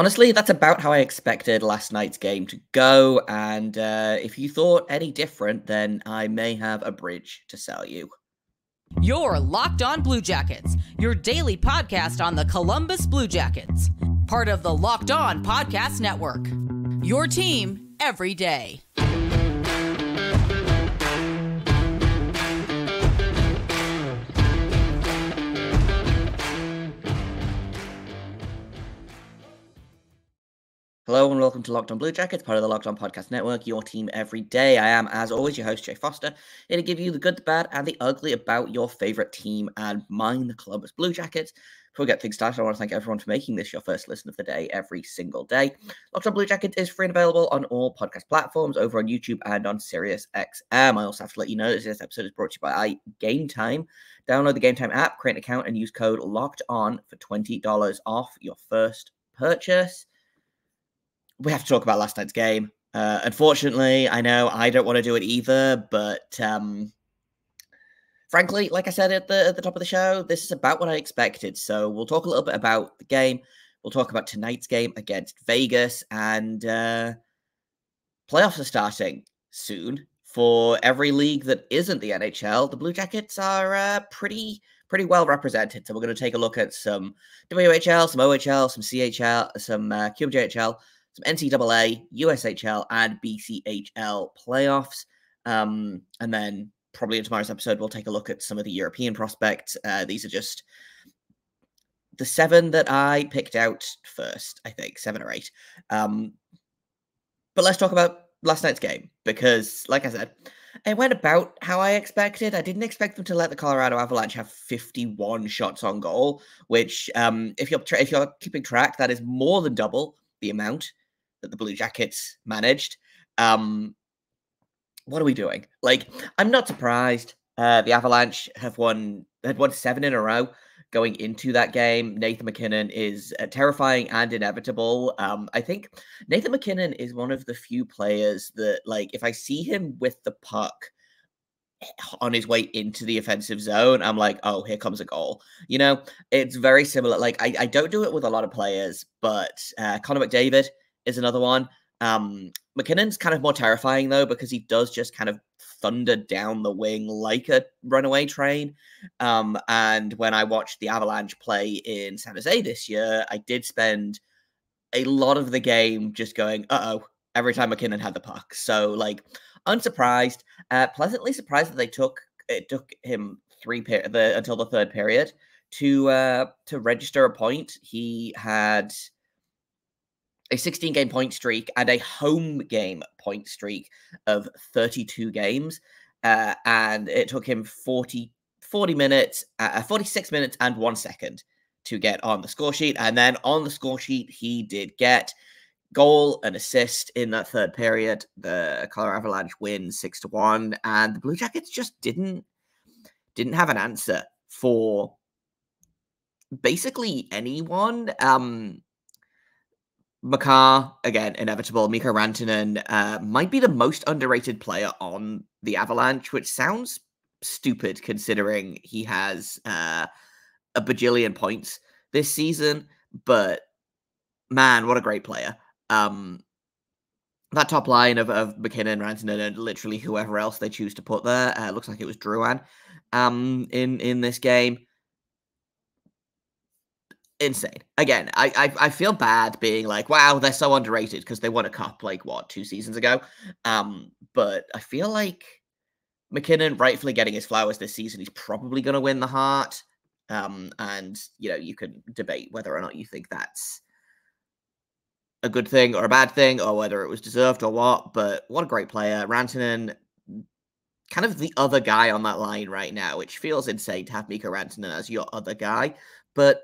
Honestly, that's about how I expected last night's game to go. And uh, if you thought any different, then I may have a bridge to sell you. Your Locked On Blue Jackets, your daily podcast on the Columbus Blue Jackets, part of the Locked On Podcast Network. Your team every day. Hello and welcome to Locked On Blue Jackets, part of the Locked On Podcast Network, your team every day. I am, as always, your host, Jay Forster, here to give you the good, the bad, and the ugly about your favorite team and mine, the Columbus Blue Jackets. Before we get things started, I want to thank everyone for making this your first listen of the day every single day. Locked On Blue Jackets is free and available on all podcast platforms over on YouTube and on Sirius XM. I also have to let you know that this episode is brought to you by Gametime. Download the Gametime app, create an account, and use code LOCKED ON for $20 off your first purchase we have to talk about last night's game. Uh, unfortunately, I know I don't want to do it either, but um, frankly, like I said at the at the top of the show, this is about what I expected. So we'll talk a little bit about the game. We'll talk about tonight's game against Vegas, and uh, playoffs are starting soon for every league that isn't the NHL. The Blue Jackets are uh, pretty pretty well represented. So we're going to take a look at some WHL, some OHL, some CHL, some uh, QMJHL NCAA, USHL, and BCHL playoffs. Um, and then probably in tomorrow's episode, we'll take a look at some of the European prospects. Uh, these are just the seven that I picked out first, I think, seven or eight. Um, but let's talk about last night's game because, like I said, it went about how I expected. I didn't expect them to let the Colorado Avalanche have 51 shots on goal, which, um, if you're if you're keeping track, that is more than double the amount that the Blue Jackets managed. Um, what are we doing? Like, I'm not surprised. Uh, the Avalanche have won had won seven in a row going into that game. Nathan MacKinnon is uh, terrifying and inevitable. Um, I think Nathan MacKinnon is one of the few players that, like, if I see him with the puck on his way into the offensive zone, I'm like, oh, here comes a goal. You know, it's very similar. Like, I, I don't do it with a lot of players, but uh, Connor McDavid is another one. Um, MacKinnon's kind of more terrifying though because he does just kind of thunder down the wing like a runaway train. Um, and when I watched the Avalanche play in San Jose this year, I did spend a lot of the game just going, "Uh oh!" Every time MacKinnon had the puck, so like unsurprised, uh, pleasantly surprised that they took it took him three per- the until the third period to uh to register a point. He had a 16 game point streak and a home game point streak of 32 games. Uh, and it took him 40, 40 minutes, uh, uh, 46 minutes and one second to get on the score sheet. And then on the score sheet, he did get goal and assist in that third period. The Colorado Avalanche win six to one, and the Blue Jackets just didn't didn't have an answer for basically anyone. Um, Makar, again, inevitable. Mikko Rantanen uh, might be the most underrated player on the Avalanche, which sounds stupid considering he has uh, a bajillion points this season. But man, what a great player. Um, that top line of, of MacKinnon, Rantanen, and literally whoever else they choose to put there, uh, looks like it was Drouin um, in, in this game insane. Again, I, I, I feel bad being like, wow, they're so underrated because they won a cup like what two seasons ago. Um, but I feel like MacKinnon rightfully getting his flowers this season. He's probably going to win the Hart. Um, and you know you can debate whether or not you think that's a good thing or a bad thing, or whether it was deserved or what. But what a great player, Rantanen. Kind of the other guy on that line right now, which feels insane to have Mikko Rantanen as your other guy. But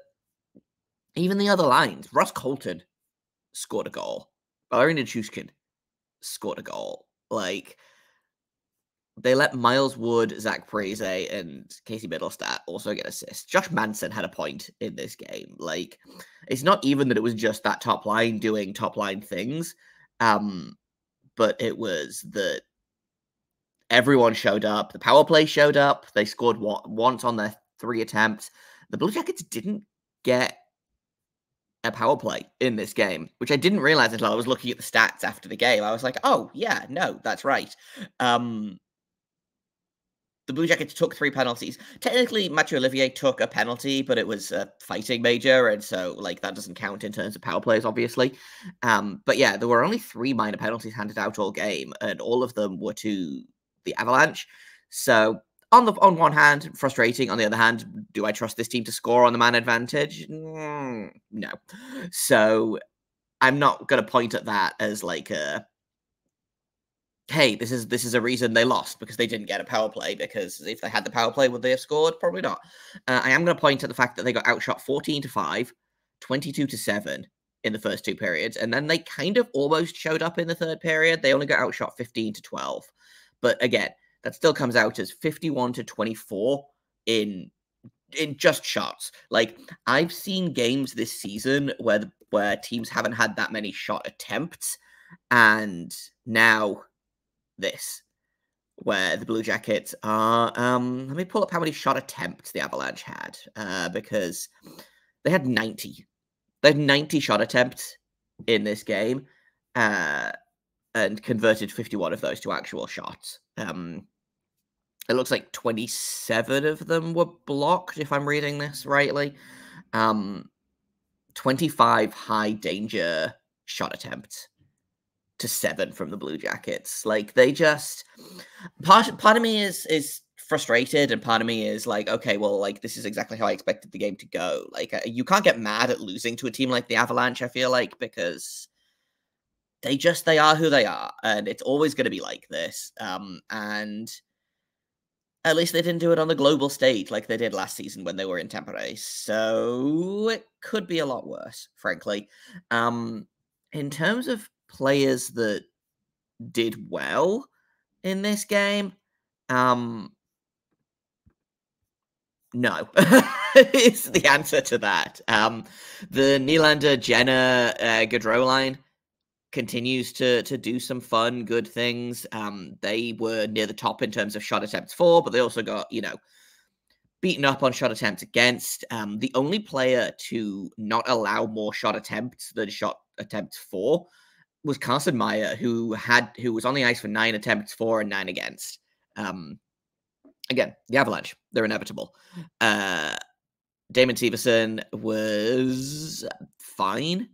even the other lines, Ross Colton scored a goal. Valeri Nichushkin scored a goal. Like they let Miles Wood, Zach Parise, and Casey Mittelstadt also get assists. Josh Manson had a point in this game. Like it's not even that it was just that top line doing top line things, um, but it was that everyone showed up. The power play showed up. They scored once on their three attempts. The Blue Jackets didn't get a power play in this game, which I didn't realize until I was looking at the stats after the game. I was like, oh, yeah, no, that's right. Um, the Blue Jackets took three penalties. Technically, Mathieu Olivier took a penalty, but it was a fighting major, and so like that doesn't count in terms of power plays, obviously. Um, but yeah, there were only three minor penalties handed out all game, and all of them were to the Avalanche. So on the on one hand, frustrating. On the other hand, do I trust this team to score on the man advantage? Mm, no. So I'm not going to point at that as like a hey, this is this is a reason they lost because they didn't get a power play. Because if they had the power play, would they have scored? Probably not. Uh, I am going to point at the fact that they got outshot 14 to 5, 22 to 7 in the first two periods, and then they kind of almost showed up in the third period. They only got outshot 15 to 12. But again, that still comes out as 51 to 24 in in just shots. Like I've seen games this season where the, where teams haven't had that many shot attempts and now this, where the Blue Jackets are. Um, let me pull up how many shot attempts the Avalanche had, uh, because they had 90. They had 90 shot attempts in this game, uh, and converted 51 of those to actual shots. Um, it looks like 27 of them were blocked, if I'm reading this rightly. Um, 25 high danger shot attempts to seven from the Blue Jackets. Like they just part part of me is is frustrated and part of me is like okay well like this is exactly how i expected the game to go like uh, you can't get mad at losing to a team like the avalanche i feel like because they just they are who they are and it's always going to be like this um and at least they didn't do it on the global stage like they did last season when they were in Tampere. So it could be a lot worse, frankly. Um, in terms of players that did well in this game? Um, no, is the answer to that. Um, the Nylander Jenner uh, Gaudreau line continues to to do some fun, good things. Um, they were near the top in terms of shot attempts for, but they also got you know beaten up on shot attempts against. Um, the only player to not allow more shot attempts than shot attempts for was Carson Meyer, who had who was on the ice for nine attempts for and nine against. Um, again, the Avalanche, they're inevitable. Uh, Damon Severson was fine.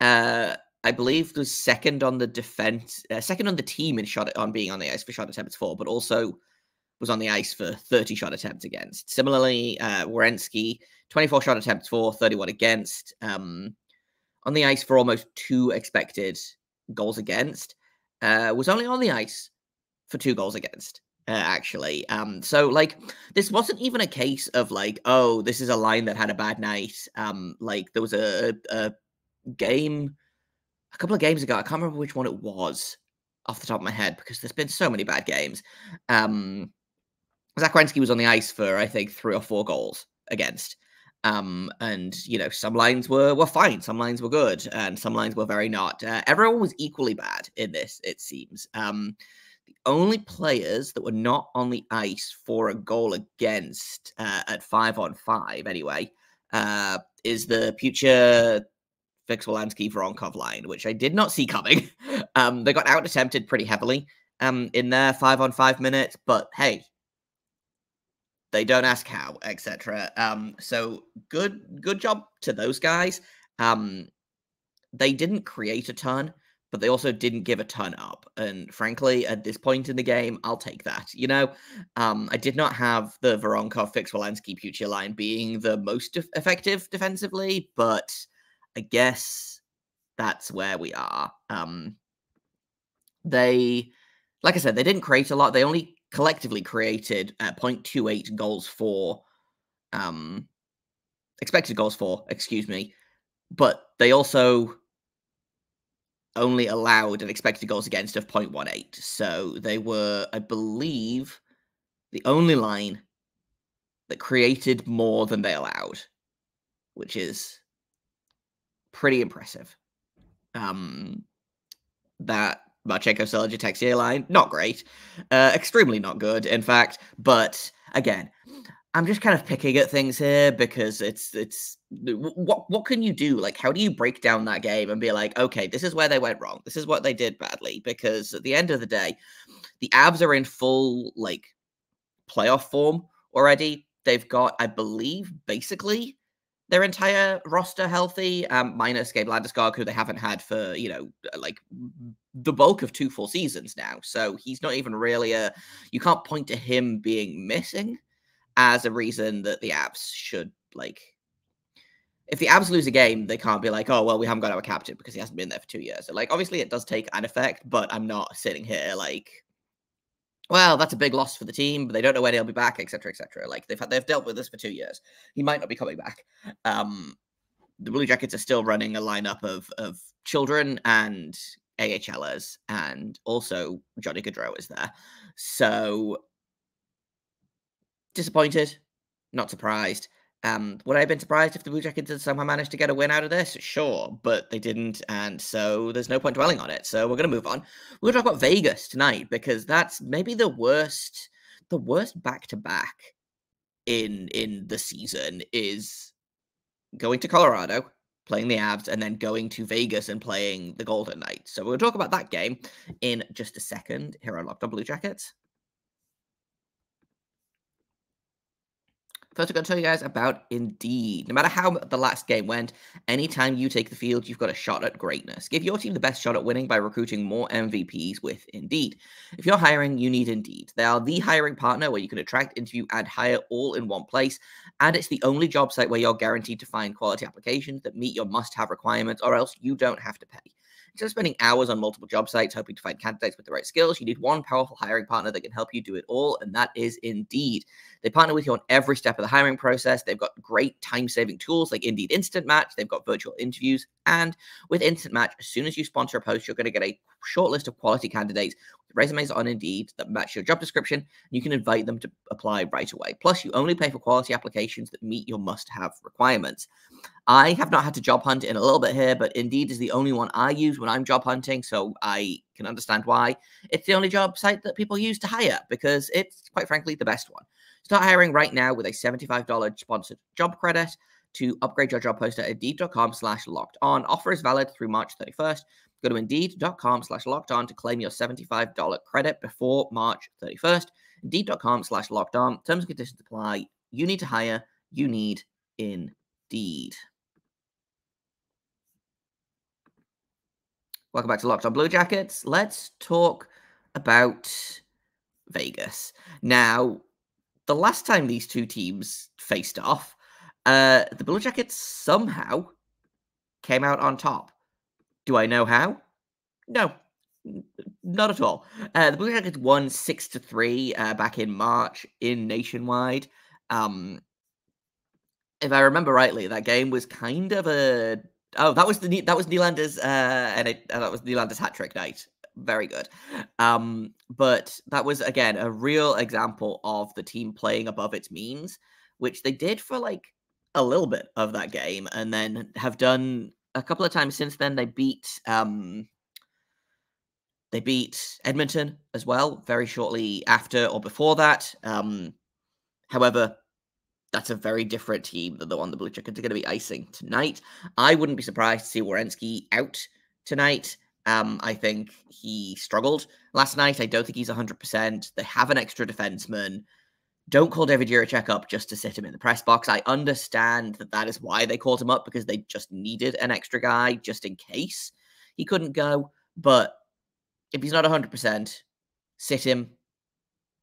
Uh, I believe was second on the defense, uh, second on the team in shot on being on the ice for shot attempts for, but also was on the ice for 30 shot attempts against. Similarly, uh, Werenski, 24 shot attempts for, 31 against. Um, on the ice for almost two expected goals against, uh, was only on the ice for two goals against. Uh, actually, um, so like this wasn't even a case of like, oh, this is a line that had a bad night. Um, like there was a, a game a couple of games ago. I can't remember which one it was off the top of my head because there's been so many bad games. Um, Zach was on the ice for I think three or four goals against. Um, and you know, some lines were were fine, some lines were good, and some lines were very not. Uh, everyone was equally bad in this, it seems. Um, the only players that were not on the ice for a goal against uh, at five on five, anyway, uh, is the future Fix-Wolansky Voronkov line, which I did not see coming. um, they got out attempted pretty heavily um, in their five on five minutes, but hey, they don't ask how, etc. Um, so good, good job to those guys. Um, they didn't create a ton, but they also didn't give a ton up. And frankly, at this point in the game, I'll take that. You know, um, I did not have the Voronkov, Fix-Wolansky, Pucci line being the most effective defensively, but I guess that's where we are. Um, they, like I said, they didn't create a lot. They only collectively created uh, 0.28 goals for, um, expected goals for, excuse me, but they also only allowed an expected goals against of 0.18. So they were, I believe, the only line that created more than they allowed, which is pretty impressive. Um, that Marchenko Sillinger Texier line, not great. Uh, extremely not good, in fact. But again, I'm just kind of picking at things here because it's it's what what can you do? Like, how do you break down that game and be like, okay, this is where they went wrong. This is what they did badly. Because at the end of the day, the Avs are in full like playoff form already. They've got, I believe, basically their entire roster healthy, um, minus Gabe Landeskog, who they haven't had for you know like the bulk of two full seasons now. So he's not even really a. You can't point to him being missing as a reason that the Avs should like. If the Avs lose a game, they can't be like, oh well, we haven't got our captain because he hasn't been there for two years. So like, obviously, it does take an effect, but I'm not sitting here like, well, that's a big loss for the team, but they don't know when he'll be back, etc., etc. Like they've had, they've dealt with this for two years. He might not be coming back. Um, the Blue Jackets are still running a lineup of of children and AHLers, and also Johnny Gaudreau is there. So disappointed, not surprised. Um, would I have been surprised if the Blue Jackets had somehow managed to get a win out of this? Sure, but they didn't, and so there's no point dwelling on it. So we're going to move on. We're going to talk about Vegas tonight because that's maybe the worst, the worst back to back in in the season is going to Colorado, playing the Avs, and then going to Vegas and playing the Golden Knights. So we'll talk about that game in just a second here on Locked On Blue Jackets. First, I'm going to tell you guys about Indeed. No matter how the last game went, anytime you take the field, you've got a shot at greatness. Give your team the best shot at winning by recruiting more MVPs with Indeed. If you're hiring, you need Indeed. They are the hiring partner where you can attract, interview, and hire all in one place. And it's the only job site where you're guaranteed to find quality applications that meet your must have requirements, or else you don't have to pay. Instead of spending hours on multiple job sites hoping to find candidates with the right skills, you need one powerful hiring partner that can help you do it all, and that is Indeed. They partner with you on every step of the hiring process. They've got great time saving tools like Indeed Instant Match, they've got virtual interviews, and with Instant Match, as soon as you sponsor a post, you're going to get a short list of quality candidates resumes on Indeed that match your job description, and you can invite them to apply right away. Plus, you only pay for quality applications that meet your must have requirements. I have not had to job hunt in a little bit here, but Indeed is the only one I use when I'm job hunting, so I can understand why. It's the only job site that people use to hire because it's, quite frankly, the best one. Start hiring right now with a $75 sponsored job credit to upgrade your job post at indeed.com slash locked on. Offer is valid through March 31st. Go to indeed.com slash locked on to claim your $75 credit before March 31st. Indeed.com slash locked on. Terms and conditions apply. You need to hire. You need Indeed. Welcome back to Locked On Blue Jackets. Let's talk about Vegas. Now, the last time these two teams faced off, uh, the Blue Jackets somehow came out on top. Do I know how? No, not at all. Uh, the Blue Jackets won six to three uh, back in March in Nationwide. Um, if I remember rightly, that game was kind of a Oh, that was the that was Nylander's uh, and it, uh, that was Nylander's hat trick night. Very good. Um, but that was again a real example of the team playing above its means, which they did for like a little bit of that game, and then have done a couple of times since then. They beat um, they beat Edmonton as well very shortly after or before that. Um, however, that's a very different team than the one the Blue Jackets are going to be icing tonight. I wouldn't be surprised to see Werenski out tonight. Um, I think he struggled last night. I don't think he's 100%. They have an extra defenseman. Don't call David Jiricek up just to sit him in the press box. I understand that that is why they called him up because they just needed an extra guy just in case he couldn't go. But if he's not 100%, sit him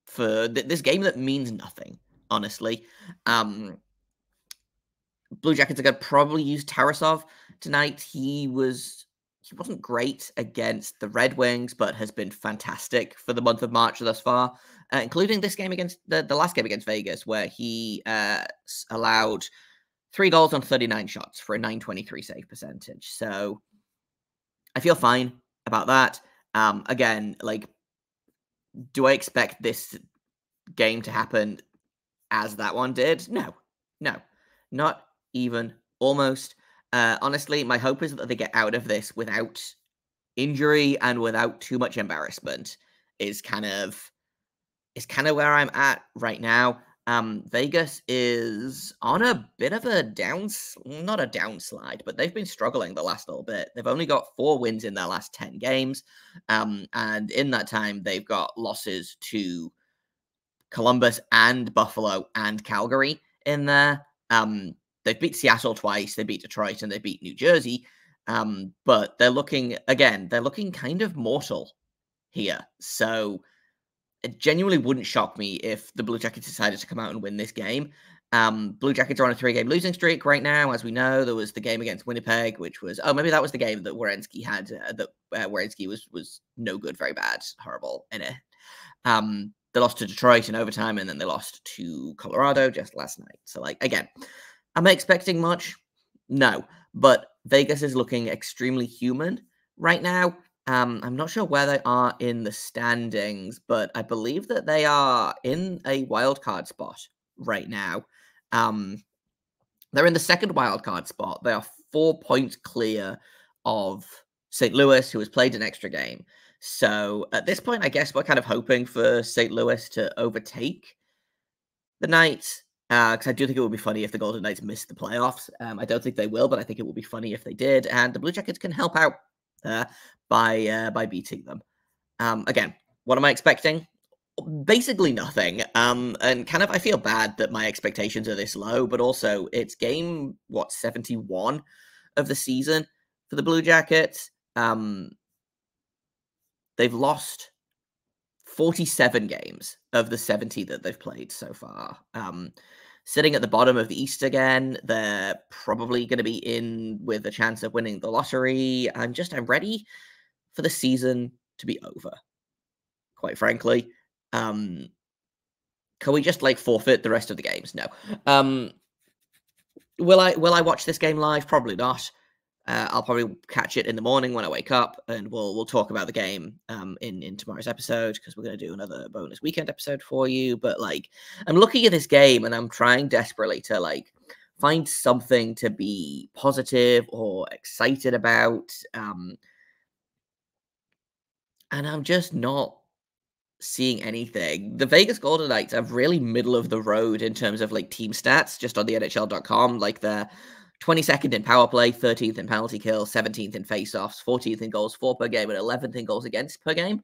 for th- this game that means nothing honestly. Um, Blue Jackets are going to probably use Tarasov tonight. He was he wasn't great against the Red Wings, but has been fantastic for the month of March thus far, uh, including this game against the, the last game against Vegas, where he uh, allowed three goals on 39 shots for a 923 save percentage. So I feel fine about that. Um, again, like, do I expect this game to happen as that one did. No, no, not even almost. Uh, honestly, my hope is that they get out of this without injury and without too much embarrassment. Is kind of is kind of where I'm at right now. Um, Vegas is on a bit of a down, not a downslide, but they've been struggling the last little bit. They've only got four wins in their last 10 games. Um, and in that time, they've got losses to Columbus and Buffalo and Calgary in there. Um, they've beat Seattle twice, they beat Detroit, and they beat New Jersey. Um, but they're looking, again, they're looking kind of mortal here. So, it genuinely wouldn't shock me if the Blue Jackets decided to come out and win this game. Um, Blue Jackets are on a three-game losing streak right now, as we know. There was the game against Winnipeg, which was oh maybe that was the game that Werenski had uh, that uh, was was no good, very bad, horrible in it. Um, they lost to Detroit in overtime, and then they lost to Colorado just last night. So like again, am I expecting much? No, but Vegas is looking extremely human right now. Um, I'm not sure where they are in the standings, but I believe that they are in a wild card spot right now. Um, they're in the second wild card spot. They are four points clear of St. Louis, who has played an extra game. So at this point, I guess we're kind of hoping for St. Louis to overtake the Knights. Because uh, I do think it would be funny if the Golden Knights missed the playoffs. Um, I don't think they will, but I think it would be funny if they did. And the Blue Jackets can help out uh, by uh, by beating them. Um, again, what am I expecting? Basically nothing. Um, and kind of I feel bad that my expectations are this low, but also it's game what seventy one of the season for the Blue Jackets. Um, they've lost 47 games of the 70 that they've played so far. Um, sitting at the bottom of the East again. They're probably going to be in with a chance of winning the lottery. I'm just, I'm ready for the season to be over, quite frankly. Um, can we just like forfeit the rest of the games? No. Um, will I will I watch this game live? Probably not. Uh, I'll probably catch it in the morning when I wake up, and we'll we'll talk about the game um, in in tomorrow's episode because we're going to do another bonus weekend episode for you. But like, I'm looking at this game and I'm trying desperately to like find something to be positive or excited about, um, and I'm just not seeing anything. The Vegas Golden Knights are really middle of the road in terms of like team stats, just on the NHL.com. Like they're 22nd in power play, 13th in penalty kills, 17th in faceoffs, 14th in goals for per game, and 11th in goals against per game.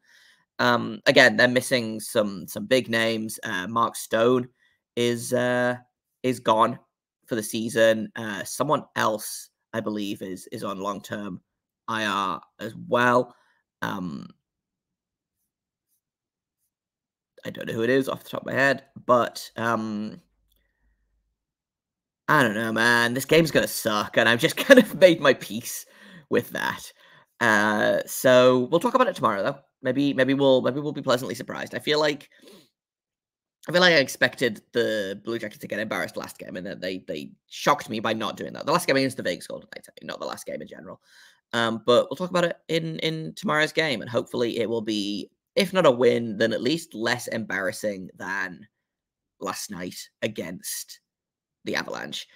Um, again, they're missing some some big names. Uh, Mark Stone is uh, is gone for the season. Uh, someone else, I believe, is is on long term IR as well. Um, I don't know who it is off the top of my head, but um, I don't know, man. This game's gonna suck, and I've just kind of made my peace with that. Uh, so we'll talk about it tomorrow, though. Maybe, maybe we'll, maybe we'll be pleasantly surprised. I feel like, I feel like I expected the Blue Jackets to get embarrassed last game, and they they shocked me by not doing that. The last game against the Vegas Golden Knights, not the last game in general. Um, but we'll talk about it in in tomorrow's game, and hopefully it will be, if not a win, then at least less embarrassing than last night against the Avalanche.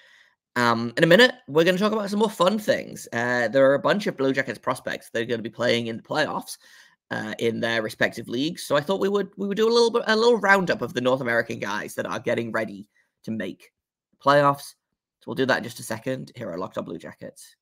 Um, in a minute, we're going to talk about some more fun things. Uh, there are a bunch of Blue Jackets prospects that are going to be playing in the playoffs uh, in their respective leagues. So I thought we would we would do a little bit a little roundup of the North American guys that are getting ready to make playoffs. So we'll do that in just a second. Here are Locked On Blue Jackets.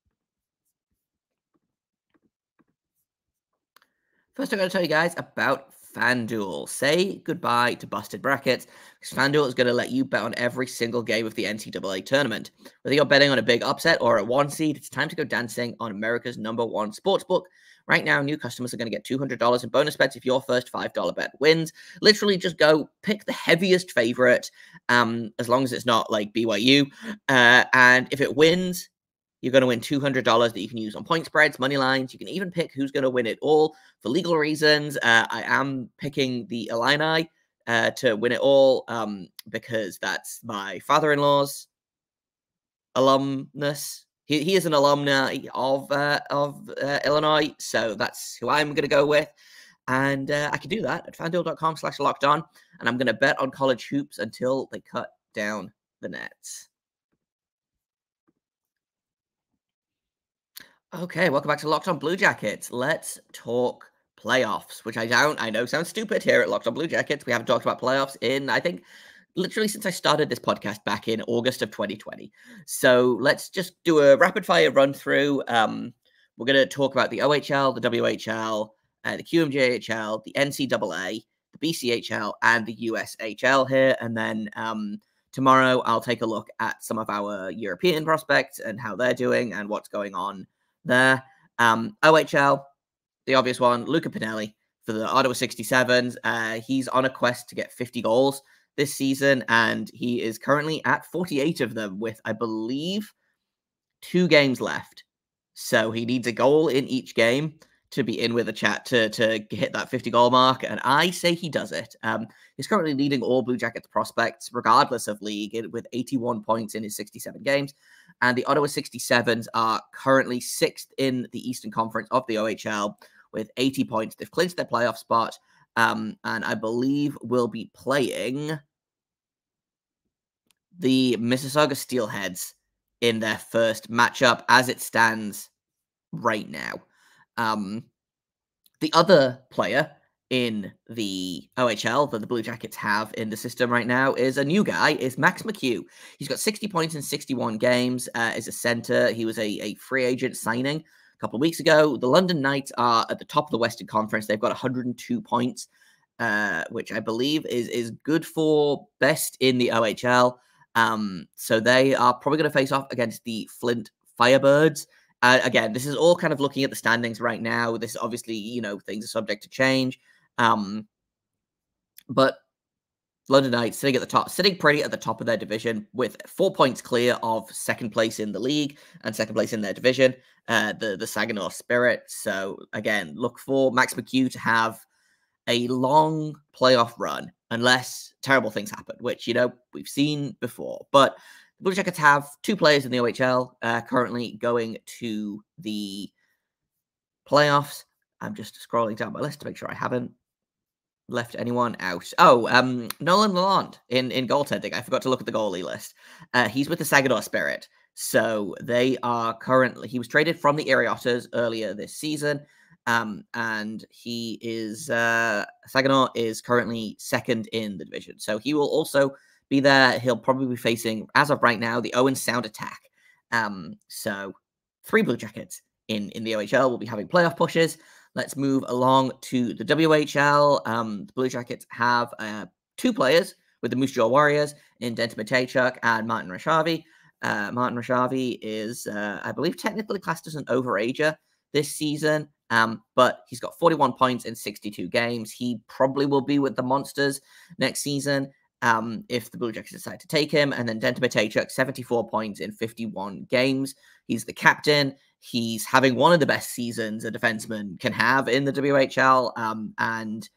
First, I'm going to tell you guys about FanDuel. Say goodbye to busted brackets because FanDuel is going to let you bet on every single game of the NCAA tournament. Whether you're betting on a big upset or a one seed, it's time to go dancing on America's number one sportsbook. Right now, new customers are going to get $200 in bonus bets if your first $5 bet wins. Literally, just go pick the heaviest favorite, um, as long as it's not like BYU. Uh, and if it wins, you're going to win $200 that you can use on point spreads, money lines. You can even pick who's going to win it all. For legal reasons, uh, I am picking the Illini uh, to win it all um, because that's my father in law's alumnus. He, he is an alumni of uh, of uh, Illinois, so that's who I'm going to go with. And uh, I can do that at fanduel.com slash locked on. And I'm going to bet on college hoops until they cut down the nets. Okay, welcome back to Locked On Blue Jackets. Let's talk playoffs, which I don't, I know sounds stupid here at Locked On Blue Jackets. We haven't talked about playoffs in, I think, literally since I started this podcast back in August of 2020. So let's just do a rapid fire run through. Um, we're going to talk about the OHL, the WHL, uh, the QMJHL, the NCAA, the BCHL, and the USHL here. And then um, tomorrow I'll take a look at some of our European prospects and how they're doing and what's going on there. Um, OHL, the obvious one, Luca Pinelli for the Ottawa 67s. Uh, he's on a quest to get 50 goals this season, and he is currently at 48 of them with, I believe, two games left. So he needs a goal in each game to be in with a chat to to hit that 50 goal mark, and I say he does it. Um, he's currently leading all Blue Jackets prospects, regardless of league, with 81 points in his 67 games. And the Ottawa 67s are currently sixth in the Eastern Conference of the OHL with 80 points. They've clinched their playoff spot, um, and I believe will be playing the Mississauga Steelheads in their first matchup as it stands right now. Um, the other player in the OHL that the Blue Jackets have in the system right now is a new guy, is Max McCue. He's got 60 points in 61 games uh, as a center. He was a, a free agent signing a couple of weeks ago. The London Knights are at the top of the Western Conference. They've got 102 points, uh, which I believe is is good for best in the OHL. Um, so they are probably going to face off against the Flint Firebirds. Uh, again, this is all kind of looking at the standings right now. This obviously, you know, things are subject to change. Um, but London Knights sitting at the top, sitting pretty at the top of their division with four points clear of second place in the league and second place in their division, uh, the the Saginaw Spirit. So again, look for Max McCue to have a long playoff run unless terrible things happen, which you know we've seen before. But the Blue Jackets have two players in the OHL uh, currently going to the playoffs. I'm just scrolling down my list to make sure I haven't left anyone out. Oh, um, Nolan Lalonde in in goaltending. I forgot to look at the goalie list. Uh, he's with the Saginaw Spirit. So they are currently. He was traded from the Erie Otters earlier this season. Um, and he is uh, Saginaw is currently second in the division, so he will also be there. He'll probably be facing, as of right now, the Owen Sound attack. Um, so three Blue Jackets in in the OHL will be having playoff pushes. Let's move along to the WHL. Um, the Blue Jackets have uh, two players with the Moose Jaw Warriors in Denton Mateychuk and Martin Rysavy. Uh, Martin Rysavy is, uh, I believe, technically classed as an overager this season. Um, but he's got 41 points in 62 games. He probably will be with the Monsters next season um, if the Blue Jackets decide to take him. And then Denton Mateychuk, 74 points in 51 games. He's the captain. He's having one of the best seasons a defenseman can have in the WHL. Um, and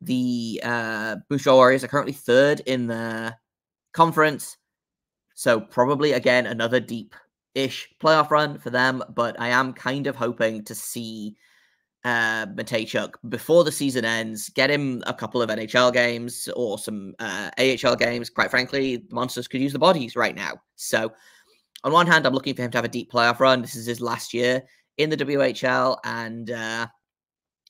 the uh, Warriors are currently third in the conference. So probably again another deep ish playoff run for them, but I am kind of hoping to see uh Mateychuk before the season ends, get him a couple of NHL games or some uh, AHL games. Quite frankly, the Monsters could use the bodies right now. So, on one hand, I'm looking for him to have a deep playoff run. This is his last year in the WHL, and uh,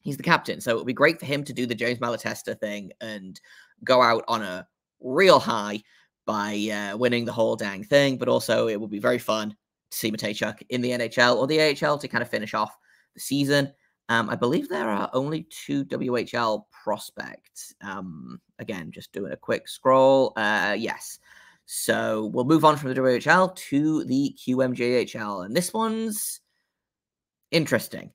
he's the captain. So, it would be great for him to do the James Malatesta thing and go out on a real high by uh, winning the whole dang thing. But also, it would be very fun to see Mateychuk in the NHL or the AHL to kind of finish off the season. Um, I believe there are only two WHL prospects. Um, again, just doing a quick scroll. Uh, yes. So we'll move on from the WHL to the QMJHL. And this one's interesting.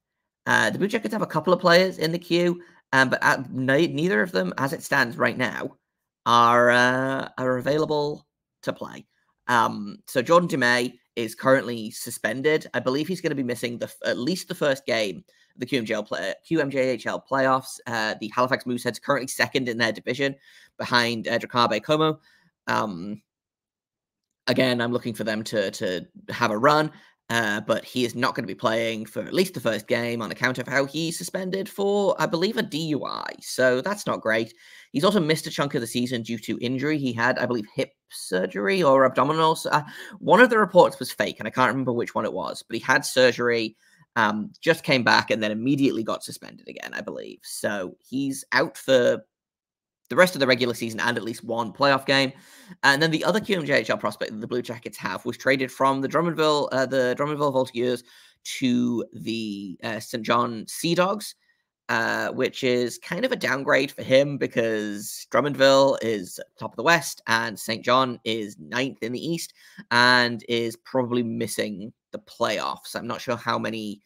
Uh, the Blue Jackets have a couple of players in the queue, um, but at, neither of them, as it stands right now, are uh, are available to play. Um, so Jordan Dumais is currently suspended. I believe he's going to be missing the at least the first game of the QMJL play, QMJHL playoffs. Uh, the Halifax Mooseheads currently second in their division behind uh, Drakkar Baie-Comeau. Um, again, I'm looking for them to to have a run. Uh, but he is not going to be playing for at least the first game on account of how he's suspended for, I believe, a DUI. So that's not great. He's also missed a chunk of the season due to injury. He had, I believe, hip surgery or abdominal. Uh, one of the reports was fake, and I can't remember which one it was, but he had surgery, um, just came back, and then immediately got suspended again, I believe. So he's out for the rest of the regular season and at least one playoff game. And then the other QMJHL prospect that the Blue Jackets have was traded from the Drummondville, uh, the Drummondville Voltigeurs to the uh, St. John Sea Dogs, uh, which is kind of a downgrade for him because Drummondville is top of the West and St. John is ninth in the East and is probably missing the playoffs. I'm not sure how many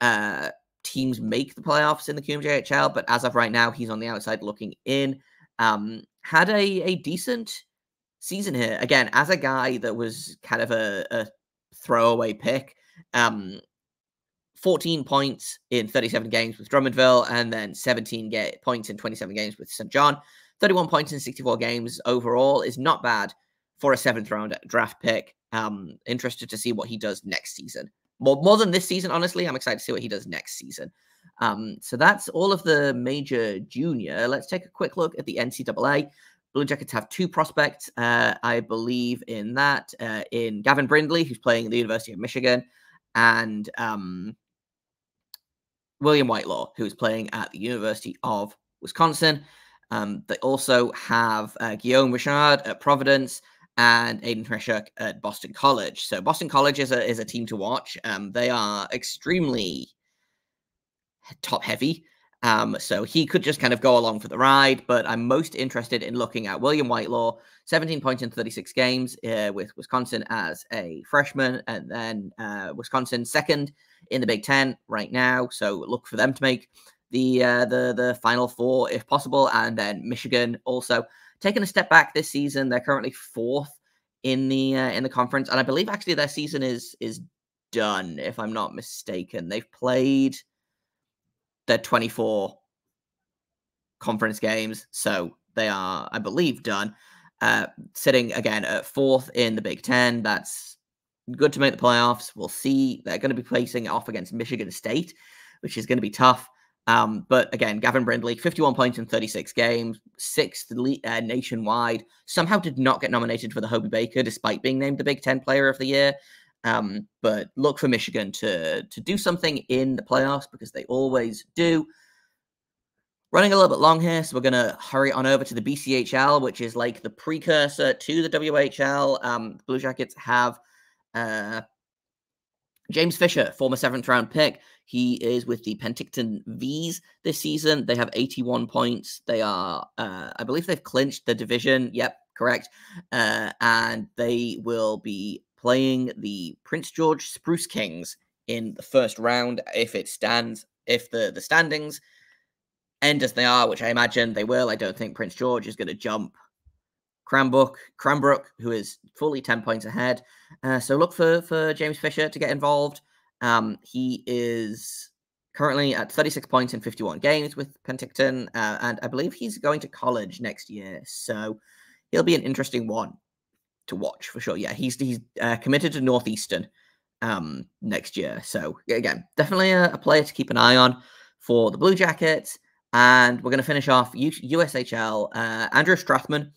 uh, teams make the playoffs in the QMJHL, but as of right now, he's on the outside looking in. Um, had a, a decent season here. Again, as a guy that was kind of a, a throwaway pick, um, 14 points in 37 games with Drummondville, and then 17 get points in 27 games with St. John. 31 points in 64 games overall is not bad for a seventh round draft pick. Um, interested to see what he does next season. More, more than this season, honestly. I'm excited to see what he does next season. Um, so that's all of the major junior. Let's take a quick look at the NCAA. Blue Jackets have two prospects, uh, I believe, in that uh, in Gavin Brindley, who's playing at the University of Michigan, and um, William Whitelaw, who's playing at the University of Wisconsin. Um, they also have uh, Guillaume Richard at Providence and Aidan Hreschuk at Boston College. So Boston College is a is a team to watch. Um, they are extremely top heavy. Um, so he could just kind of go along for the ride, but I'm most interested in looking at William Whitelaw, 17 points in 36 games uh, with Wisconsin as a freshman, and then uh, Wisconsin second in the Big Ten right now. So look for them to make the uh, the the Final Four if possible, and then Michigan also taking a step back this season. They're currently fourth in the uh, in the conference, and I believe actually their season is is done if I'm not mistaken. They've played their 24 conference games. So they are, I believe, done. Uh, sitting again at fourth in the Big Ten. That's good to make the playoffs. We'll see. They're going to be placing off against Michigan State, which is going to be tough. Um, but again, Gavin Brindley, 51 points in 36 games, sixth uh, nationwide. Somehow did not get nominated for the Hobey Baker, despite being named the Big Ten Player of the Year. Um, but look for Michigan to to do something in the playoffs because they always do. Running a little bit long here, so we're going to hurry on over to the BCHL, which is like the precursor to the WHL. Um, Blue Jackets have uh, James Fisher, former seventh round pick. He is with the Penticton Vees this season. They have 81 points. They are, uh, I believe, they've clinched the division. Yep, correct. Uh, and they will be playing the Prince George Spruce Kings in the first round if it stands if the the standings end as they are, which I imagine they will. I don't think Prince George is going to jump Cranbrook, Cranbrook, who is fully 10 points ahead. Uh, so look for, for James Fisher to get involved. Um, he is currently at 36 points in 51 games with Penticton, uh, and I believe he's going to college next year. So he'll be an interesting one to watch for sure. Yeah, he's he's uh, committed to Northeastern um, next year. So again, definitely a, a, player to keep an eye on for the Blue Jackets. And we're going to finish off USHL. Uh, Andrew Strathmann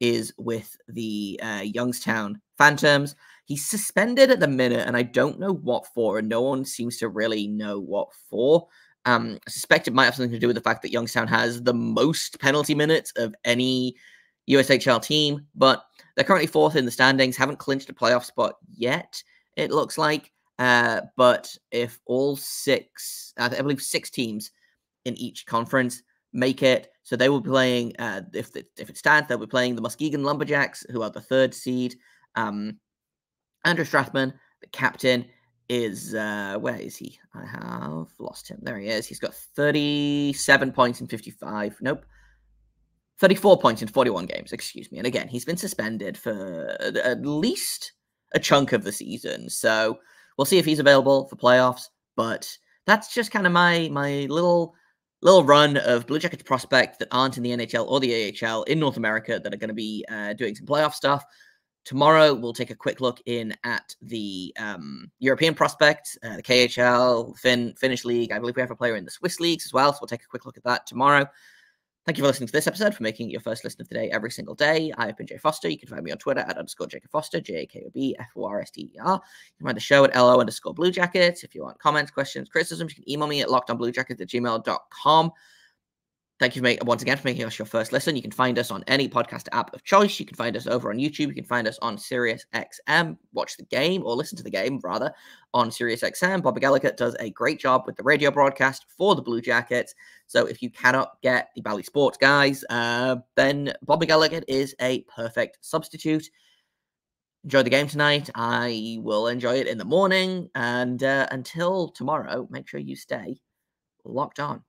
is with the uh, Youngstown Phantoms. He's suspended at the minute, and I don't know what for, and no one seems to really know what for. Um, I suspect it might have something to do with the fact that Youngstown has the most penalty minutes of any USHL team, but they're currently fourth in the standings, haven't clinched a playoff spot yet, it looks like. Uh, but if all six, I believe six teams in each conference make it, so they will be playing, uh, if, it, if it stands, they'll be playing the Muskegon Lumberjacks, who are the third seed. Um, Andrew Strathmann, the captain, is uh where is he? I have lost him. There he is. He's got 37 points in 55. Nope. 34 points in 41 games, excuse me. And again, he's been suspended for at least a chunk of the season. So we'll see if he's available for playoffs. But that's just kind of my my little little run of Blue Jackets prospects that aren't in the NHL or the AHL in North America that are going to be uh, doing some playoff stuff. Tomorrow, we'll take a quick look in at the um, European prospects, uh, the KHL, Fin, Finnish League. I believe we have a player in the Swiss leagues as well. So we'll take a quick look at that tomorrow. Thank you for listening to this episode, for making it your first listen of the day every single day. I have been Jay Forster. You can find me on Twitter at underscore Jakob Forster, J A K O B F O R S T E R. You can find the show at LO underscore Blue Jackets. If you want comments, questions, criticisms, you can email me at lockedonbluejackets at gmail.com. Thank you make, once again for making us your first listen. You can find us on any podcast app of choice. You can find us over on YouTube. You can find us on Sirius XM. Watch the game or listen to the game rather on Sirius XM. Bob McElligott does a great job with the radio broadcast for the Blue Jackets. So if you cannot get the Bally Sports guys, uh, then Bob Gallagher is a perfect substitute. Enjoy the game tonight. I will enjoy it in the morning. And uh, until tomorrow, make sure you stay locked on.